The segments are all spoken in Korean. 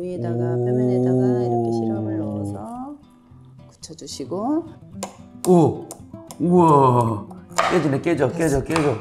위에다가 오. 표면에다가 이렇게 시럽을 넣어서 굳혀주시고 오, 우와. 깨지네, 깨져, 깨져, 깨져.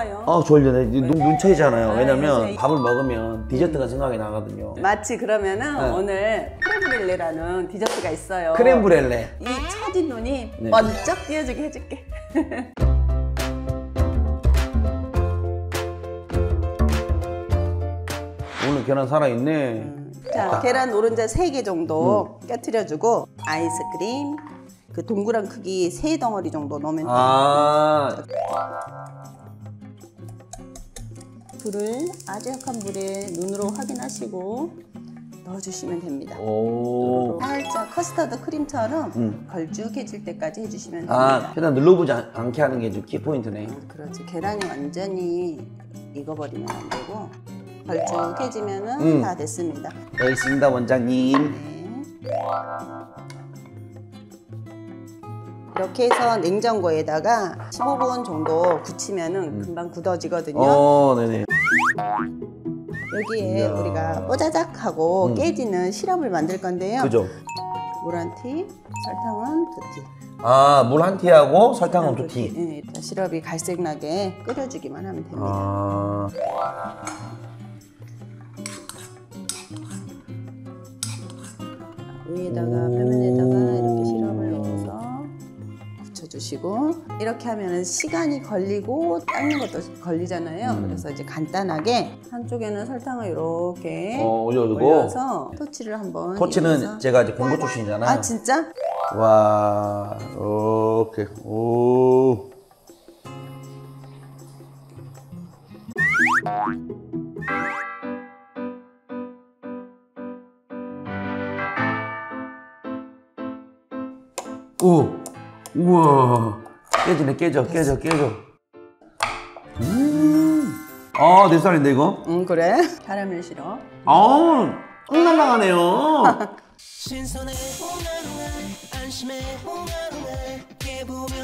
와요. 아, 졸려. 내 눈, 눈 차이잖아요. 아, 왜냐면 요새- 밥을 먹으면 디저트가 생각이 나거든요. 마치 그러면은 네. 오늘 크렘브렐레라는 디저트가 있어요. 크렘브렐레. 이 처진 눈이 네. 번쩍 띄어지게 해줄게. 오늘 계란 살아있네. 자, 계란 노른자 3개 정도 깨트려주고 아이스크림 그 동그란 크기 세 덩어리 정도 넣으면 돼요. 아, 불을 아주 약한 불에 눈으로 확인하시고 넣어주시면 됩니다. 오. 살짝 커스터드 크림처럼 음. 걸쭉해질 때까지 해주시면 아, 됩니다. 일단 눌러보지 않, 않게 하는 게 좀 키포인트네. 그렇지. 계란이 완전히 익어버리면 안 되고 걸쭉해지면은 음. 다 됐습니다. 여기 있습니다, 원장님. 네. 이렇게 해서 냉장고에다가 15분 정도 굳히면은 금방 굳어지거든요. 음. 어, 네네. 여기에 이야. 우리가 뽀자작 하고 음. 깨지는 시럽을 만들 건데요. 그죠? 물 한 티, 설탕은 두 티. 아, 물 한 티하고 설탕은 두 티. 예, 자, 시럽이 갈색 나게 끓여주기만 하면 됩니다. 아, 위에다가 오. 표면에다가 붙여주시고 이렇게 하면은 시간이 걸리고 닦는 것도 걸리잖아요. 음. 그래서 이제 간단하게 한쪽에는 설탕을 이렇게 어, 올려주고. 올려서 토치를 한번 토치는 이용해서. 제가 이제 공부 출신이잖아요. 아 진짜? 와, 오케이. 오. 오, 우와. 깨지네, 깨져, 깨져, 깨져. 음. 아, 내 살인데, 이거? 응 그래? 캐러멜 시럽. 아, 꼭 날라가네요. 신선해 안심해 깨보면